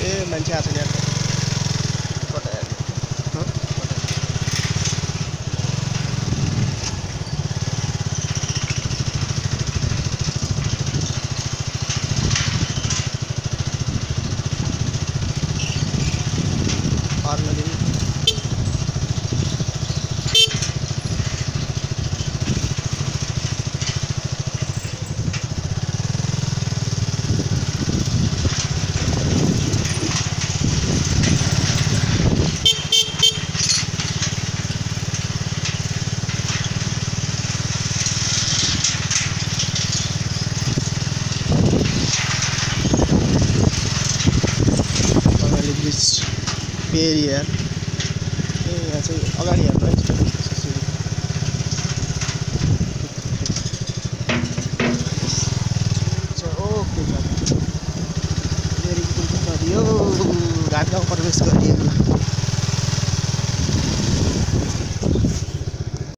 Eh, manca. फेरि यार ए यहाँ चाहिँ अगाडि हेर्नु है ओके गरियो घाटगाउँ प्रवेश गरियो